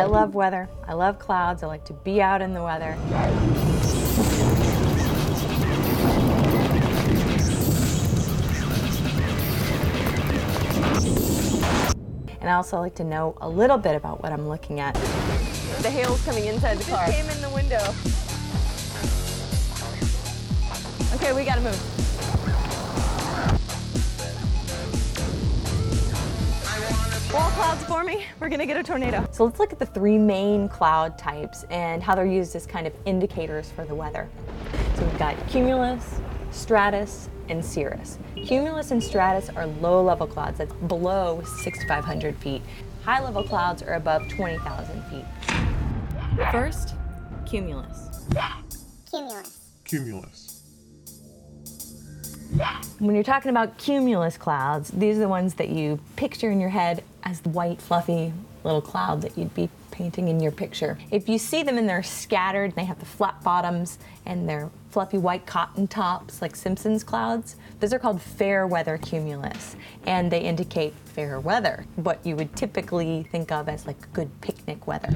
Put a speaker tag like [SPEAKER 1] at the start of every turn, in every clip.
[SPEAKER 1] I love weather. I love clouds. I like to be out in the weather. And I also like to know a little bit about what I'm looking at.
[SPEAKER 2] The hail's coming inside the car.
[SPEAKER 3] Just came in the window.
[SPEAKER 2] Okay, we gotta move. Wall clouds for me. We're gonna get a tornado.
[SPEAKER 1] So let's look at the three main cloud types and how they're used as kind of indicators for the weather. So we've got cumulus, stratus, and cirrus. Cumulus and stratus are low level clouds that's below 6,500 feet. High level clouds are above 20,000 feet. First, cumulus.
[SPEAKER 4] Cumulus.
[SPEAKER 5] Cumulus.
[SPEAKER 1] When you're talking about cumulus clouds, these are the ones that you picture in your head as the white, fluffy little cloud that you'd be painting in your picture. If you see them and they're scattered, they have the flat bottoms and they're fluffy white cotton tops like Simpsons clouds, those are called fair weather cumulus and they indicate fair weather, what you would typically think of as like good picnic weather.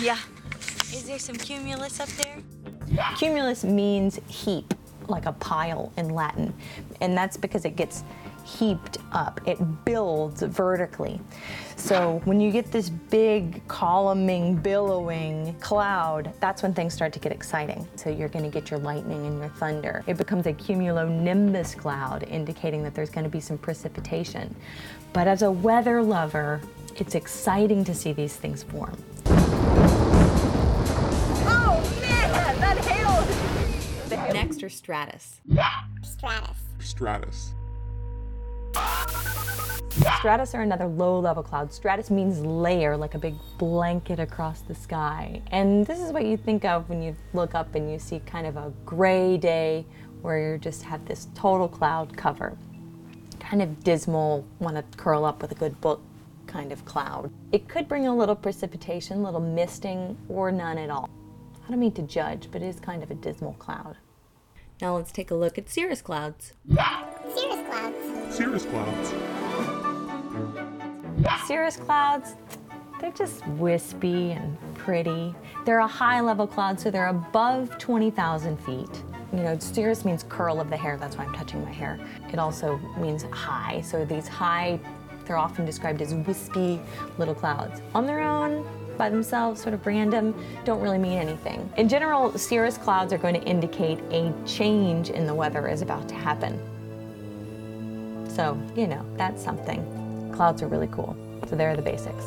[SPEAKER 6] Yeah. Is there some cumulus up there?
[SPEAKER 1] Cumulus means heap, like a pile in Latin, and that's because it gets heaped up. It builds vertically. So when you get this big columning, billowing cloud, that's when things start to get exciting. So you're going to get your lightning and your thunder. It becomes a cumulonimbus cloud, indicating that there's going to be some precipitation. But as a weather lover, it's exciting to see these things form. Stratus.
[SPEAKER 4] Stratus.
[SPEAKER 5] Stratus.
[SPEAKER 1] Stratus are another low level cloud. Stratus means layer, like a big blanket across the sky. And this is what you think of when you look up and you see kind of a gray day where you just have this total cloud cover. Kind of dismal, want to curl up with a good book kind of cloud. It could bring a little precipitation, a little misting, or none at all. I don't mean to judge, but it is kind of a dismal cloud. Now let's take a look at cirrus clouds.
[SPEAKER 4] Cirrus clouds.
[SPEAKER 5] Cirrus clouds.
[SPEAKER 1] Cirrus clouds, they're just wispy and pretty. They're a high level cloud, so they're above 20,000 feet. You know, cirrus means curl of the hair, that's why I'm touching my hair. It also means high, so these high, they're often described as wispy little clouds. On their own, by themselves, sort of random, don't really mean anything. In general, cirrus clouds are going to indicate a change in the weather is about to happen. So, you know, that's something. Clouds are really cool. So there are the basics.